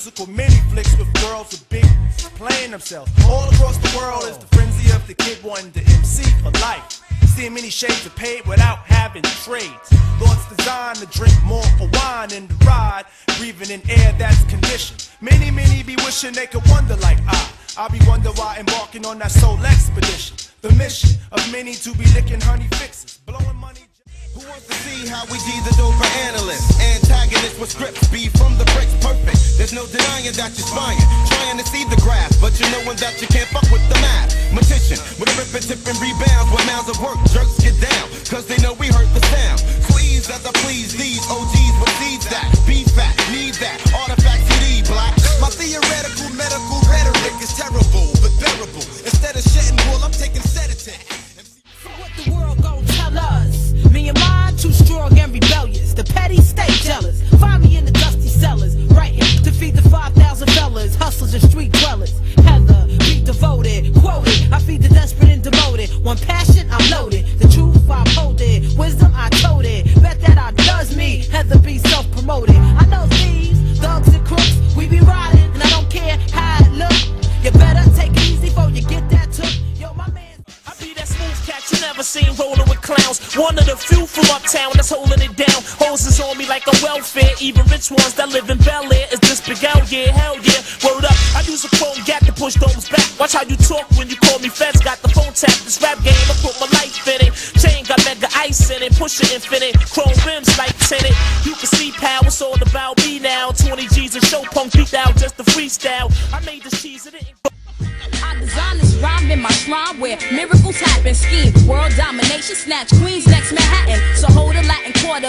musical mini flicks with girls with big playing themselves. All across the world is the frenzy of the kid wanting to MC for life. Seeing many shades of paid without having trades. Thoughts designed to drink more for wine and ride, breathing in air that's conditioned. Many, many be wishing they could wonder like I. I be wonder why embarking on that soul expedition. The mission of many to be licking honey fixes, blowing. Who wants to see how we dope for analysts? Antagonists with scripts, be from the bricks, perfect. There's no denying that you're spying, trying to see the graph, but you knowing that you can't fuck with the math. Magician, with a ripping, tipping rebounds, with mounds of work, jerks get down, cause they know we hurt the sound. Please, as I please these OGs with seeds that be fat, need that, artifact uptown that's holding it down. Hoses on me like a welfare. Even rich ones that live in Bel Air is this big out, yeah, hell yeah. Word up, I use a chrome gap to push domes back. Watch how you talk when you call me feds. Got the phone tap, this rap game, I put my life in it. Chain got mega ice in it, push it infinite. Chrome rims like tenant. You can see pal, it's all about me now. 20 G's a show, punk beat out just a freestyle. I made this cheese, it. I design this rhyme in my shrine where miracles happen. Scheme, world domination, snatch queens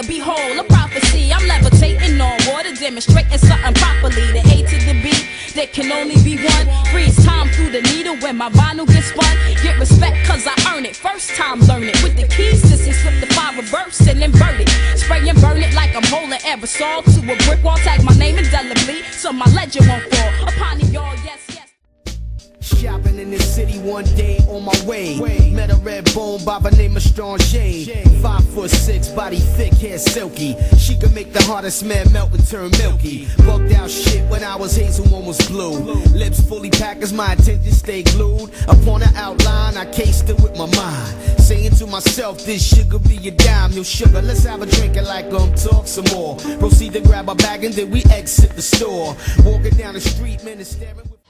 Behold a prophecy. I'm levitating on water, demonstrating something properly. The A to the B, there can only be one. Freeze time through the needle when my vinyl gets spun. Get respect cause I earn it. First time learn it. With the keys, sissy slip the five reverse and invert it. Spray and burn it like I'm holding aerosol to a brick wall. Tag my name indelibly so my legend won't fall. Upon the y'all, yes, yes. Shopping in this city one day on my way. Met a red bone by the name of Strong body thick, hair silky. She could make the hardest man melt and turn milky. Bugged out shit when I was hazel, almost blue. Lips fully packed as my attention stay glued. Upon her outline, I cased it with my mind. Saying to myself, this sugar be a dime. Yo, sugar, let's have a drink and like um talk some more. Proceed to grab a bag and then we exit the store. Walking down the street, man, is staring with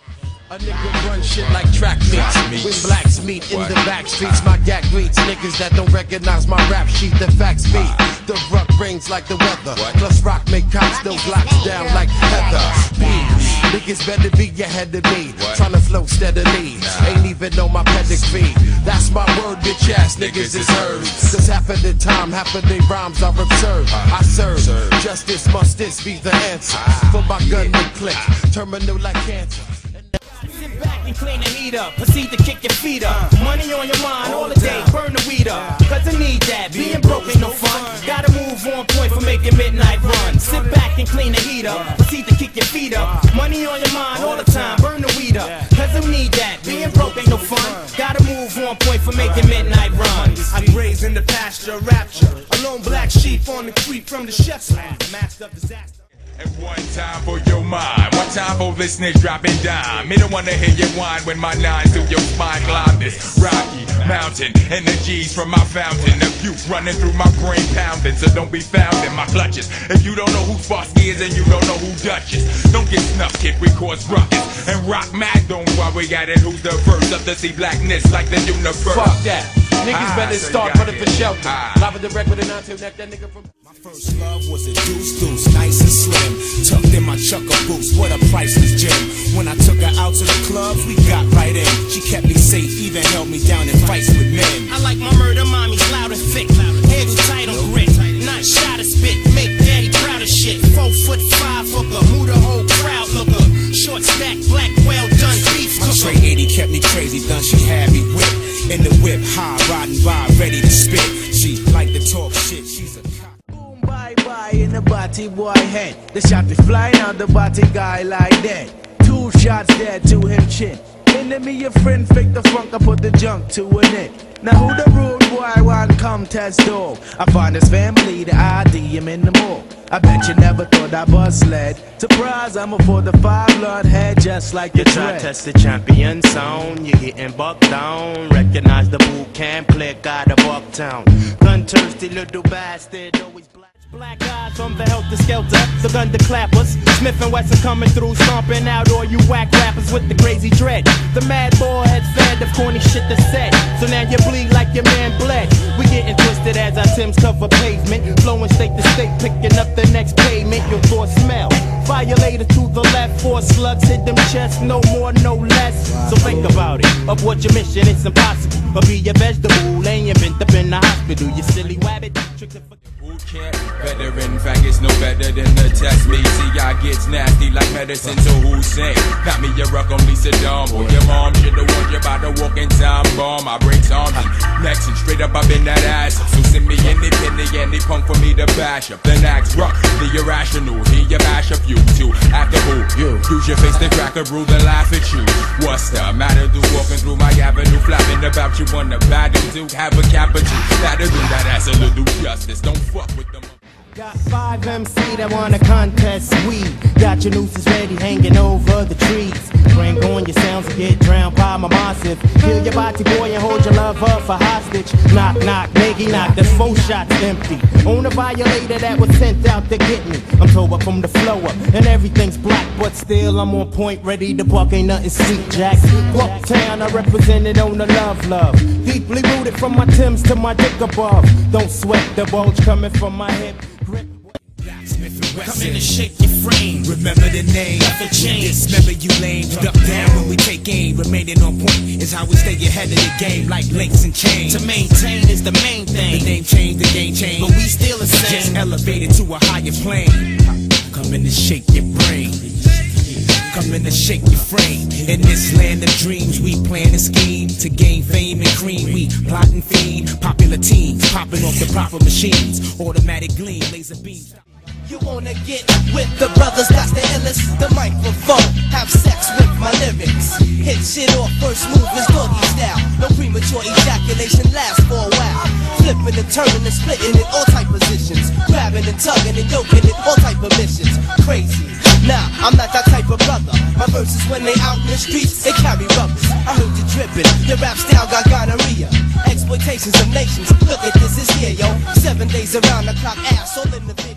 A nigga run shit like track meets. When blacks meet in the back streets, my gag greets niggas that don't recognize my rap sheet. The facts beat. The ruck rings like the weather. Plus rock make cops still glocks down like heather. Peace. Niggas better be ahead of me. Tryna flow steadily. Ain't even know my pedigree. That's my word, bitch ass niggas is heard. Cause half of the time, half of their rhymes are absurd. I serve. Justice must this be the answer. For my gun to click. Terminal like cancer. Sit back and clean the heat up. Proceed to kick your feet up. Money on your mind all the day. Burn the weed up. Cause I need that. Being broke ain't no fun. Gotta move on point for making midnight run. Sit back and clean the heat up. Proceed to kick your feet up. Money on your mind all the time. Burn the weed up. Cause I need that. Being broke ain't no fun. Gotta move on point for making midnight runs. I graze in the pasture, rapture. A lone black sheep on the creep from the chef's lab. Master of disaster. And one time for your mind, one time for listeners dropping dime. Me don't wanna hear you whine when my nines through your spine climb this rocky mountain. Energies from my fountain, puke running through my brain pounding. So don't be found in my clutches. If you don't know who Sparsky is and you don't know who Duchess, don't get snuffed, kid. We cause ruckus and rock mad. Don't worry, got it. Who's the first up to see blackness like the universe? Fuck that. Niggas Ah, better start running for shelter. Ah. Live with the record and until neck that nigga from. My first love was a deuce deuce, nice and slim. Tucked in my chucker boots, what a priceless gem. When I took her out to the clubs, we got right in. She kept me safe, even held me down in fights with men. I like my murder mommies loud and thick. Handle tight on grit. Not shot of spit. Make daddy proud of shit. Four foot five hooker. Move the whole crowd looker. Short stack, black, well done beef My cooker. 80 kept me crazy, done she had me whipped. In the whip, high, riding by, ready to spit. She like to talk shit, she's a. Boom, bye bye in the body boy head. The shot is flying out the body guy like that. Two shots dead to him chin. Enemy your friend, fake the funk, I put the junk to an end. Now who the rude boy want come test dog? I find his family, the ID him in the mall. I bet you never thought I bust led. Surprise, I'm a for the five blood head just like You try dread. test the champion sound, You're getting bucked down. Recognize the boot camp click out of Bucktown. Gun thirsty little bastard, always black. Black guys from the helter skelter, the gun clappers. Smith and Wesson coming through, stomping out all you whack rappers with the crazy dread. The mad boy had fed of corny shit to said. So now you bleed like your man bled. We getting twisted as our Tims cover pavement. Flowing state to state, picking up the next payment. Your thoughts smell. Violator to the left, four slugs hit them chests, no more, no less. So think about it. Abort your mission, it's impossible. But be a vegetable, ain't you been up in the hospital, you silly and Boot camp, veteran faggots no better than the test me. See, I gets nasty like medicine, so who say? Got me a rock on Lisa Dumbo. Your mom should've warned you about the walking time bomb. I break arms and and straight up, I've been that ass. So send me penny, any punk for me to bash up. Then axe rock, the irrational. Here you mash up you two. After who? You. Use your face to crack a rule and laugh at you. What's the matter? Do walking through my avenue, flapping about you on the battle. Do have a capital. That'll do that ass a little justice. Don't fuck with them. Got five MC that wanna contest. We Got your nooses ready hanging over the trees. Bring on your sounds and get drowned by my massive. Kill your body boy and hold your lover for hostage. Knock knock, nigga knock, that's four shots empty. On a violator that was sent out to get me. I'm tore up from the flow up and everything's black But still I'm on point, ready to buck, ain't nothing sweet jack. Bucktown, I represented on the love love. Deeply rooted from my Timbs to my dick above. Don't sweat the bulge coming from my hip Come in and shake your frame. Remember the name. Nothing changed. Dismember you lame. Duck down when we take aim. Remaining on point is how we stay ahead of the game, like links and chains. To maintain is the main thing. The name change, the game change, but we still the same. Just elevated to a higher plane. Come in and shake your brain. Come in and shake your frame. In this land of dreams, we plan and scheme to gain fame and cream. We plot and feed popular teams, popping off the proper machines. Automatic gleam, laser beams. You wanna get with the brothers that's the illest? The microphone, have sex with my lyrics. Hit shit off, first move is doggy style. No premature ejaculation lasts for a while. Flipping and turning and splitting in all type positions. Grabbing and tugging and yoking in all type of missions. Crazy. Nah, I'm not that type of brother. My verses when they out in the streets, they carry rubbers. I heard you dripping, your rap style got gonorrhea. Exploitations of nations, look at this, it's here, yo. Seven days around the clock, ass all in the.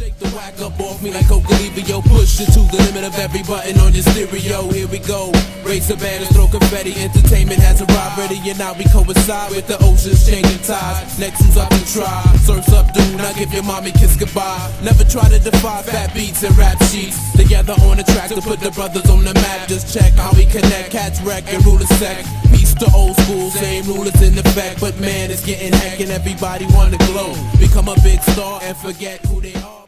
Shake the whack up off me like Yo, Push it to the limit of every button on your stereo. Here we go. Raise the banners, throw confetti. Entertainment has arrived ready, and now we coincide with the oceans changing tides. Next who's up and try. Surfs up, dude. Now give your mommy kiss goodbye. Never try to defy fat beats and rap sheets. Together on the track to put the brothers on the map. Just check how we connect. Cats wreck and rule a sec. Peace to old school, same rulers in effect. But man, it's getting heck and everybody wanna glow. Become a big star and forget who they are.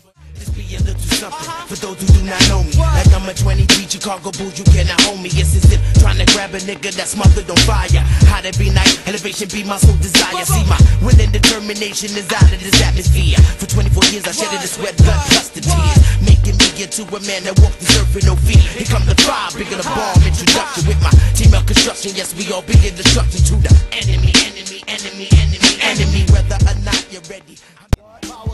Just be a little something for those who do not know me. Like I'm a 23 Chicago bull, you cannot hold me. It's as if trying to grab a nigga that's smothered on fire. How to be nice, elevation be my sole desire. See, my will and determination is out of this atmosphere. For 24 years, I shedded the sweat, blood, plus the tears. Making me into a man that earth with no fear. Here come the fire, bigger the bomb introduction with my team of construction. Yes, we all begin destruction to the enemy, enemy, enemy, enemy, enemy. Whether or not you're ready.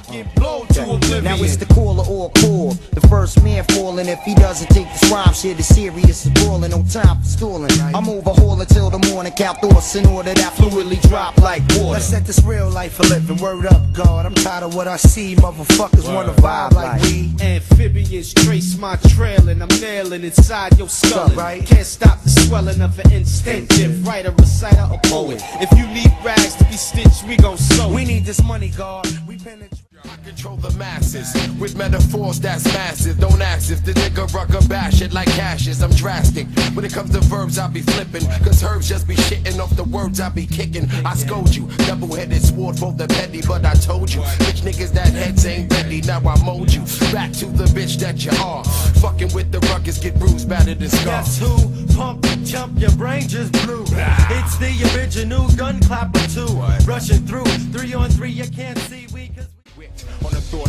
Now it's the caller or call. The first man falling if he doesn't take this rhyme shit as serious as balling. No time for stalling. I'm overhauling till the morning. Count thoughts in order that fluidly drop like water. Let's set this real life for living. Word up, God. I'm tired of what I see. Motherfuckers wanna vibe like we. Amphibious trace my trail and I'm nailing inside your skull. right? Can't stop the swelling of an instinctive writer, reciter, or poet. If you need rags to be stitched, we gon' sew. We need this money, God. We penetrate. I control the masses with metaphors that's massive. Don't ask if the nigga rucker bash it like ashes. I'm drastic. When it comes to verbs, I be flipping. Cause herbs just be shitting off the words I be kicking. I scold you. Double headed sword for the petty, but I told you. Bitch niggas that heads ain't ready. Now I mold you. Back to the bitch that you are. Fucking with the ruckus, get bruised, battered, and scarred. Guess who? Pump and jump, your brain just blew. It's the original gun clapper too. Rushing through, three on three, you can't see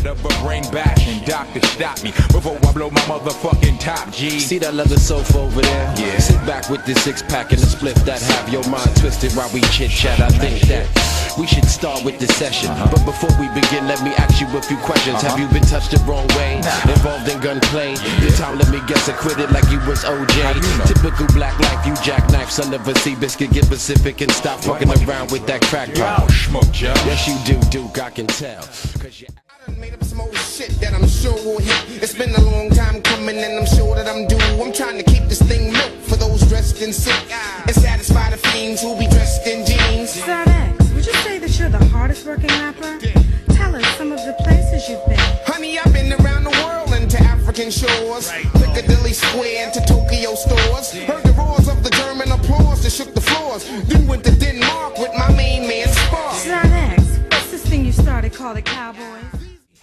we cause we on a of a brain bash and doctor stop me before I blow my motherfucking top, G. See that leather sofa over there? Yeah. Sit back with this six pack and a split that have your mind twisted while we chit chat. I think that we should start with the session. Uh-huh. But before we begin, let me ask you a few questions. Have uh-huh. you been touched the wrong way? Involved in gunplay? This time, let me guess, acquitted like you was OJ. Typical black life, you jackknife, son of a sea biscuit. Get specific and stop fucking around with that crack pipe. Smoke. Yes, you do, Duke, I can tell. Cause you made up some old shit that I'm sure will hit. It's been a long time coming and I'm sure that I'm due. I'm trying to keep this thing milk for those dressed in silk and satisfy the fiends who be dressed in jeans. X, would you say that you're the hardest working rapper? Tell us some of the places you've been. Honey, I've been around the world and to African shores, Piccadilly Square and to Tokyo stores. Heard the roars of the German applause that shook the floors. Then went to Denmark with my main man Spar. Sir X, what's this thing you started called the Cowboys?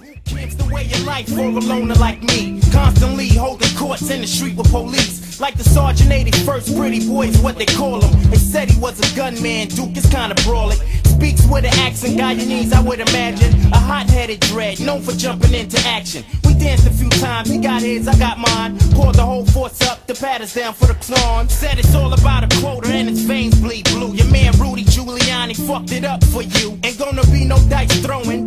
It's the way of life for a loner like me. Constantly holding courts in the street with police. Like the Sergeant 81st pretty boys, what they call him. They said he was a gunman, Duke is kinda brawling. Speaks with an accent, Guyanese, I would imagine. A hot-headed dread, known for jumping into action. We danced a few times, he got his, I got mine. Called the whole force up, the pad is down for the clone. Said it's all about a quota and its veins bleed blue. Your man Rudy Giuliani fucked it up for you. Ain't gonna be no dice throwing,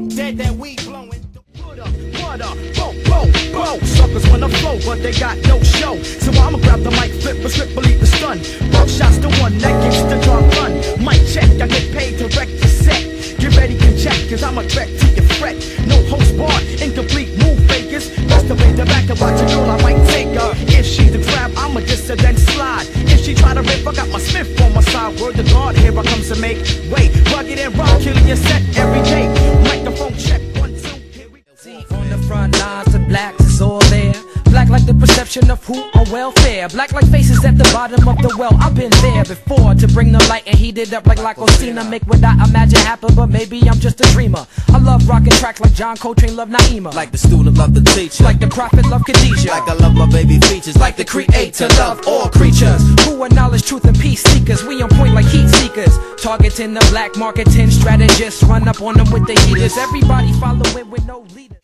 flow, but they got no show. So I'ma grab the mic, flip a slip, believe the stun. Both shots to one, that gets the drum run. Mic check, I get paid to wreck the set. Get ready, can check, cause I'm a threat to your fret. No host bar, incomplete move fakers. Best away the back and watch a girl, I might take her. If she's the grab, I'ma diss her, then slide. If she try to rip, I got my Smith on my side. Word to God, here I comes to make way. Rugged and raw, killing your set perception of who on welfare. Black like faces at the bottom of the well. I've been there before to bring the light and heat it up like Lacostina. Make what I imagine happen, but maybe I'm just a dreamer. I love rocking tracks like John Coltrane love Naima. Like the student love the teacher. Like the prophet love Khadijah. Like I love my baby features. Like the creator love all creatures. Who are knowledge, truth, and peace seekers. We on point like heat seekers. Targeting the black marketing strategists. Run up on them with the heaters. Everybody following with no leader.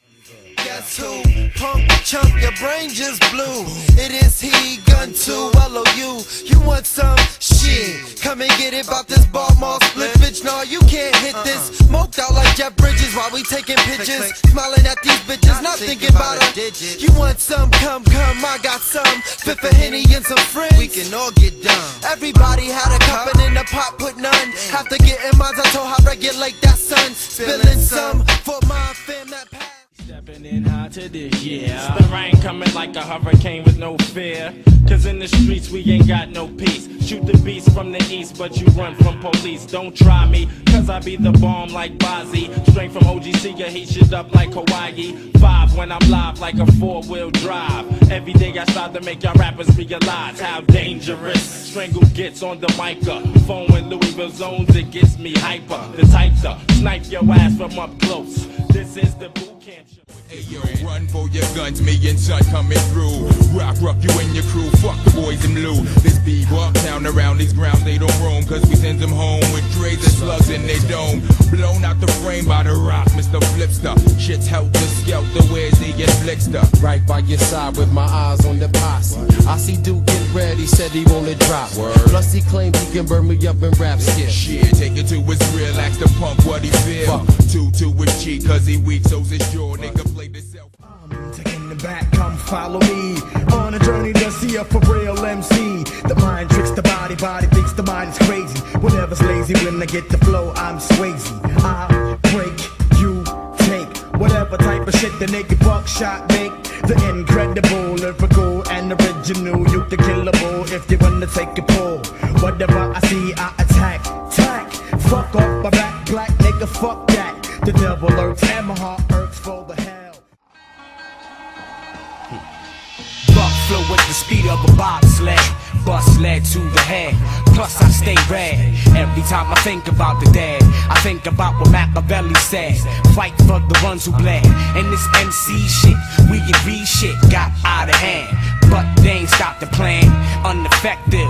Guess who? Punk chunk, your brain just blew. It is he, gun two, LOU. You want some shit? Come and get it about this Baltimore split, bitch. No, you can't hit this. Uh-uh. Smoked out like Jeff Bridges while we taking pictures. Smiling at these bitches, not thinking about a digit. You want some? Come, come, I got some. Fifth of Henny and some friends. We can all get done. Everybody had a cup and in the pot put none. Have to get in minds, I told how regulate that sun. Spilling some for my fam that passed. Stepping in hot to this, yeah. The rain coming like a hurricane with no fear. Cause in the streets we ain't got no peace. Shoot the beast from the east, but you run from police. Don't try me, cause I be the bomb like Bozzy. Straight from OGC, you heat shit up like Hawaii. Five when I'm live like a four wheel drive. Every day I start to make y'all rappers realize how dangerous Starang gets on the mic uh, Phone when Louisville zones, it gets me hyper. The type to uh, snipe your ass from up close. This is the boot camp show. Hey yo, run for your guns, me and son coming through. Rock, rock you and your crew, fuck the boys in blue. This be walk town around these grounds, they don't roam, cause we send them home with trays and slugs in their dome. Blown out the frame by the rock, Mr. Flipster. Shit's helter skelter, where's the get Flixter? Right by your side with my eyes on the posse. I see Duke get ready, said he wanna drop. Plus he claims he can burn me up in rap skit. Shit, take it to his real, ask the pump what he feel. Two to his cheek, cause he weak, so's his jaw. Nigga play this self. I'm Taking the back, come follow me on a journey to see a for real MC. The mind tricks the body, body thinks the mind is crazy. Whatever's lazy when I get the flow, I'm Swayze. The naked buckshot make. The incredible, lyrical, and original. You the killable if you wanna take a pull. Whatever I see, I attack, tack. Fuck off my back, black nigga, fuck that. The devil lurks and my heart for the hell. Buck flow with the speed of a bobsled. Bust lead to the head. Plus I stay red. Every time I think about the dead, I think about what Machiavelli said. Fight for the ones who bled. And this MC shit, we re shit got out of hand. But they ain't stopped the plan. Ineffective.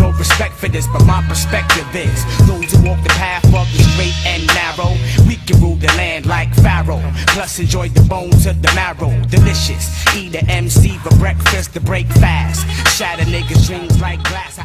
No respect for this, but my perspective is those who walk the path of the straight and narrow, we can rule the land like Pharaoh. Plus enjoy the bones of the marrow, delicious. Eat a MC for breakfast to break fast. Shatter niggas' dreams like glass.